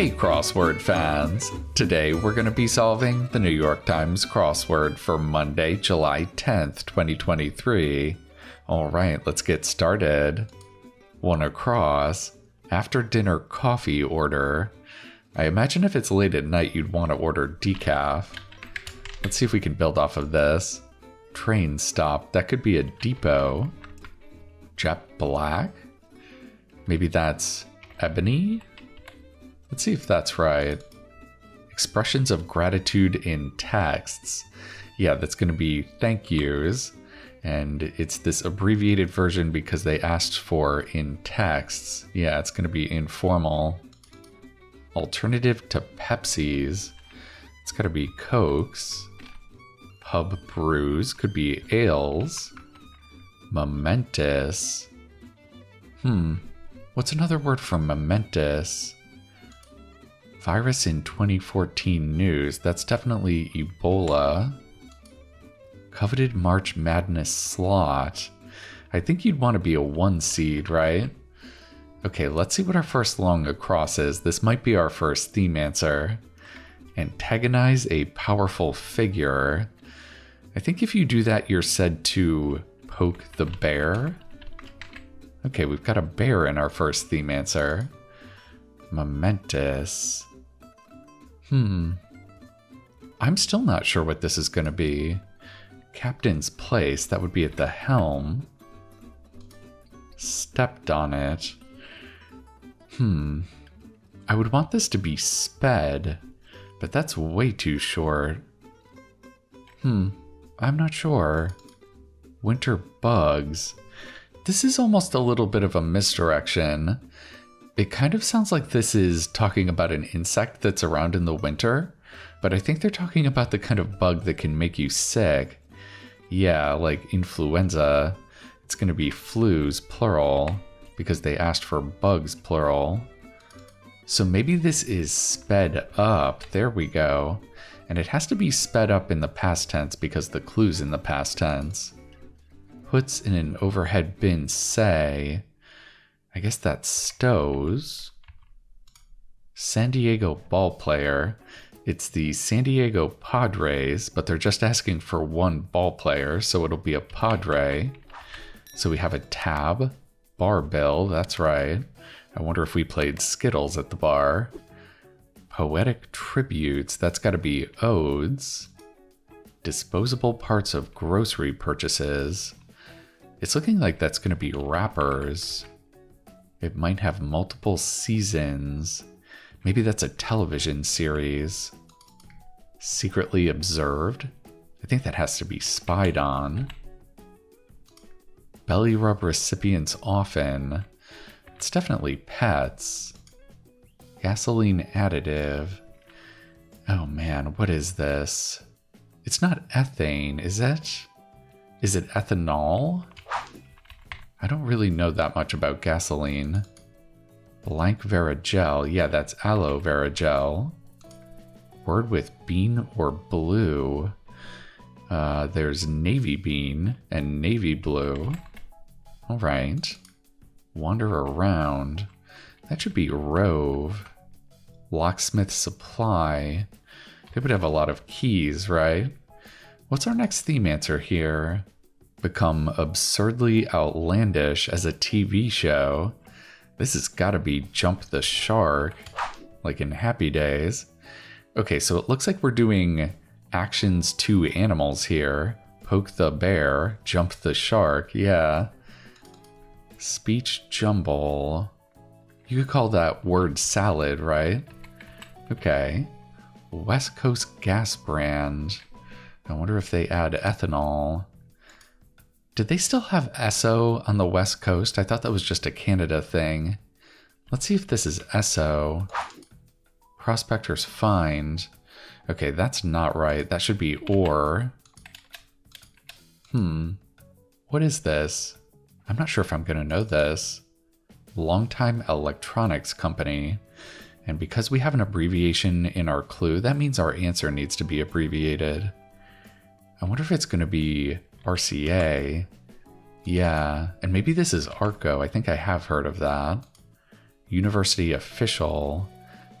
Hey, crossword fans! Today we're going to be solving the New York Times crossword for Monday, July 10th, 2023. Alright, let's get started. One across. After dinner coffee order. I imagine if it's late at night, you'd want to order decaf. Let's see if we can build off of this. Train stop. That could be a depot. Jet black? Maybe that's ebony? Let's see if that's right. Expressions of gratitude in texts. Yeah, that's going to be thank yous. And it's this abbreviated version because they asked for in texts. Yeah, it's going to be informal. Alternative to Pepsi's. It's got to be Cokes. Pub brews could be ales. Momentous. Hmm. What's another word for momentous? Virus in 2014 news. That's definitely Ebola. Coveted March Madness slot. I think you'd want to be a one seed, right? Okay, let's see what our first long across is. This might be our first theme answer. Antagonize a powerful figure. I think if you do that, you're said to poke the bear. Okay, we've got a bear in our first theme answer. Momentous. Hmm. I'm still not sure what this is going to be. Captain's place, that would be at the helm. Stepped on it. Hmm. I would want this to be sped, but that's way too short. Hmm. I'm not sure. Winter bugs. This is almost a little bit of a misdirection. It kind of sounds like this is talking about an insect that's around in the winter, but I think they're talking about the kind of bug that can make you sick. Yeah, like influenza. It's going to be flus, plural, because they asked for bugs, plural. So maybe this is sped up. There we go. And it has to be sped up in the past tense because the clue's in the past tense. Puts in an overhead bin say, I guess that's stows. San Diego ball player. It's the San Diego Padres, but they're just asking for one ball player, so it'll be a Padre. So we have a tab, bar bill, that's right. I wonder if we played Skittles at the bar. Poetic tributes, that's got to be odes. Disposable parts of grocery purchases. It's looking like that's going to be wrappers. It might have multiple seasons. Maybe that's a television series. Secretly observed? I think that has to be spied on. Belly rub recipients often. It's definitely pets. Gasoline additive. Oh man, what is this? It's not ethane, is it? Is it ethanol? I don't really know that much about gasoline. Blank Vera gel. Yeah, that's aloe vera gel. Word with bean or blue. Uh, there's navy bean and navy blue. All right. Wander around. That should be rove. Locksmith supply. They would have a lot of keys, right? What's our next theme answer here? Become absurdly outlandish as a TV show. This has got to be Jump the Shark, like in Happy Days. Okay, so it looks like we're doing actions to animals here. Poke the bear, jump the shark, yeah. Speech jumble. You could call that word salad, right? Okay. West Coast gas brand. I wonder if they add ethanol. Did they still have Esso on the West Coast? I thought that was just a Canada thing. Let's see if this is Esso. Prospectors find. Okay, that's not right. That should be or. Hmm. What is this? I'm not sure if I'm going to know this. Longtime Electronics Company. And because we have an abbreviation in our clue, that means our answer needs to be abbreviated. I wonder if it's going to be RCA. Yeah, and maybe this is ARCO. I think I have heard of that. University official.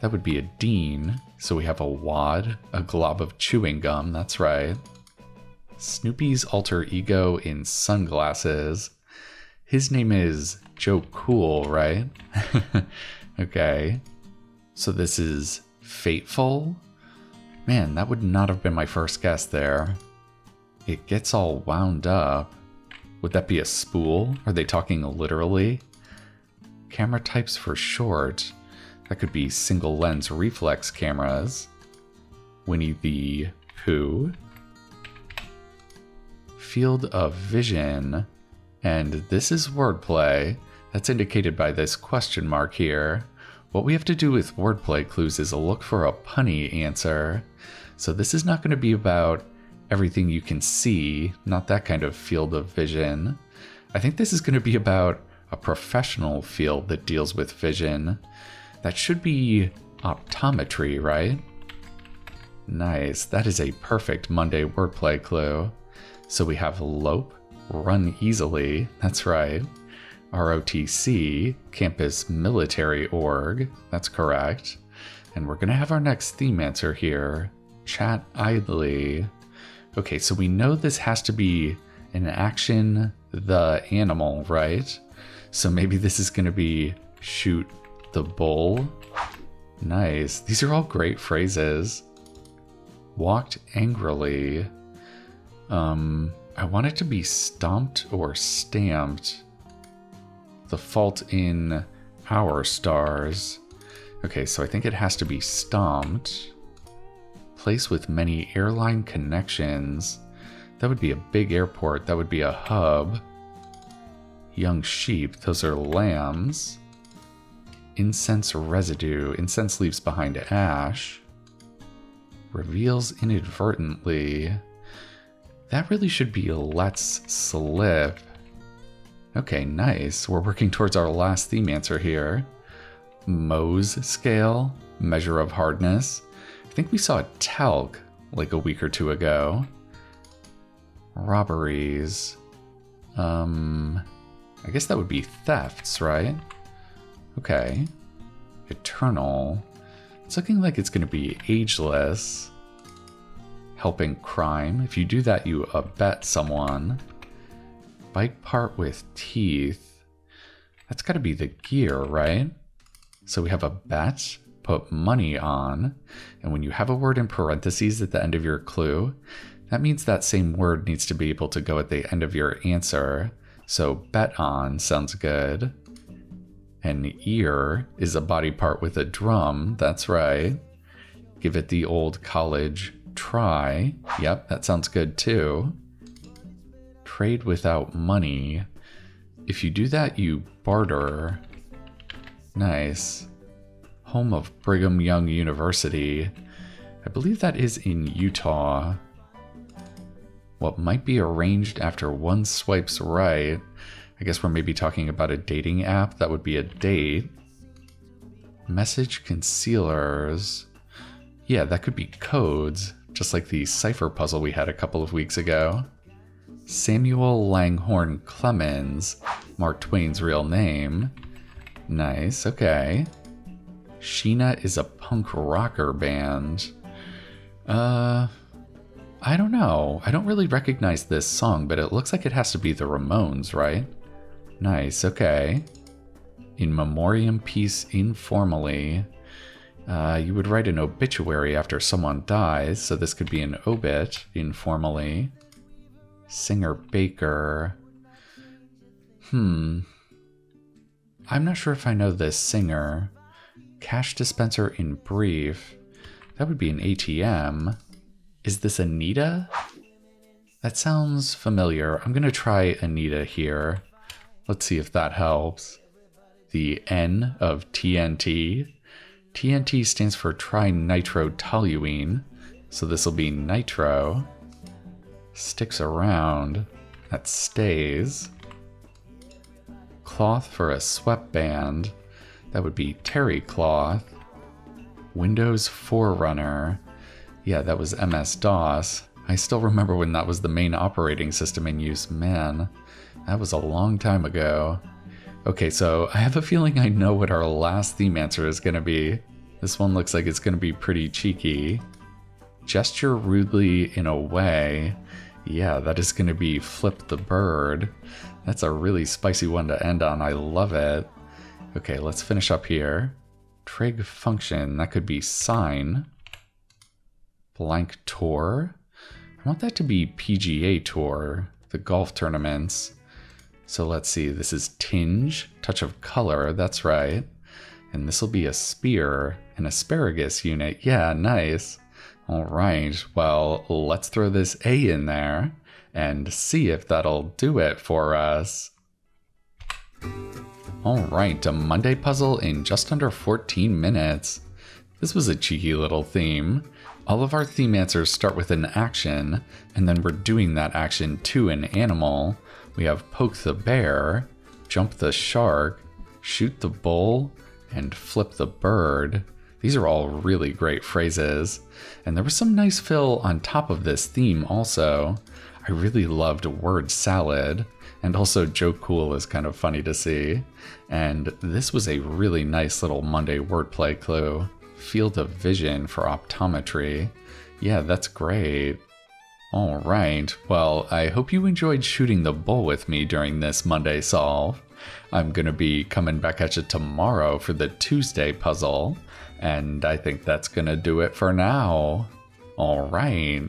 That would be a Dean. So we have a wad, a glob of chewing gum, that's right. Snoopy's alter ego in sunglasses. His name is Joe Cool, right? okay. So this is Fateful? Man, that would not have been my first guess there. It gets all wound up. Would that be a spool? Are they talking literally? Camera types for short. That could be single lens reflex cameras. Winnie the Pooh. Field of vision. And this is wordplay. That's indicated by this question mark here. What we have to do with wordplay clues is look for a punny answer. So this is not going to be about everything you can see, not that kind of field of vision. I think this is going to be about a professional field that deals with vision. That should be optometry, right? Nice. That is a perfect Monday wordplay clue. So we have lope, run easily. That's right. ROTC, Campus Military Org. That's correct. And we're going to have our next theme answer here chat idly. Okay, so we know this has to be an action the animal, right? So maybe this is going to be shoot the bull. Nice. These are all great phrases. Walked angrily. Um, I want it to be stomped or stamped. The fault in our stars. Okay, so I think it has to be stomped. Place with many airline connections. That would be a big airport. That would be a hub. Young sheep, those are lambs. Incense residue. Incense leaves behind ash. Reveals inadvertently. That really should be let's slip. Okay, nice. We're working towards our last theme answer here. Mohs scale, measure of hardness. Think we saw a talc like a week or two ago. Robberies. Um, I guess that would be thefts, right? Okay. Eternal. It's looking like it's going to be ageless. Helping crime. If you do that, you abet someone. Bike part with teeth. That's got to be the gear, right? So we have a bet, put money on, and when you have a word in parentheses at the end of your clue, that means that same word needs to be able to go at the end of your answer. So bet on sounds good. An ear is a body part with a drum, that's right. Give it the old college try. Yep, that sounds good too. Trade without money. If you do that, you barter. Nice home of Brigham Young University. I believe that is in Utah. What might be arranged after one swipes right. I guess we're maybe talking about a dating app. That would be a date. Message concealers. Yeah, that could be codes, just like the cipher puzzle we had a couple of weeks ago. Samuel Langhorne Clemens, Mark Twain's real name. Nice, okay. Sheena is a punk rocker band. Uh, I don't know. I don't really recognize this song, but it looks like it has to be the Ramones, right? Nice, okay. In memoriam piece informally. Uh, you would write an obituary after someone dies, so this could be an obit informally. Singer Baker. Hmm. I'm not sure if I know this singer. Cash dispenser in brief. That would be an ATM. Is this Anita? That sounds familiar. I'm going to try Anita here. Let's see if that helps. The N of TNT. TNT stands for trinitrotoluene, so this will be nitro. Sticks around. That stays. Cloth for a sweatband. That would be terry cloth. Windows Forerunner. Yeah, that was MS DOS. I still remember when that was the main operating system in use. Man, that was a long time ago. Okay, so I have a feeling I know what our last theme answer is going to be. This one looks like it's going to be pretty cheeky. Gesture rudely in a way. Yeah, that is going to be flip the bird. That's a really spicy one to end on. I love it. Okay, let's finish up here. Trig function, that could be sine. Blank tour. I want that to be PGA Tour, the golf tournaments. So let's see, this is tinge, touch of color, that's right. And this will be a spear, an asparagus unit. Yeah, nice. All right, well, let's throw this A in there and see if that'll do it for us. All right, a Monday puzzle in just under 14 minutes. This was a cheeky little theme. All of our theme answers start with an action, and then we're doing that action to an animal. We have poke the bear, jump the shark, shoot the bull, and flip the bird. These are all really great phrases. And there was some nice fill on top of this theme also. I really loved word salad, and also Joe Cool is kind of funny to see. And this was a really nice little Monday wordplay clue field of vision for optometry. Yeah, that's great. All right, well, I hope you enjoyed shooting the bull with me during this Monday solve. I'm going to be coming back at you tomorrow for the Tuesday puzzle, and I think that's going to do it for now. All right,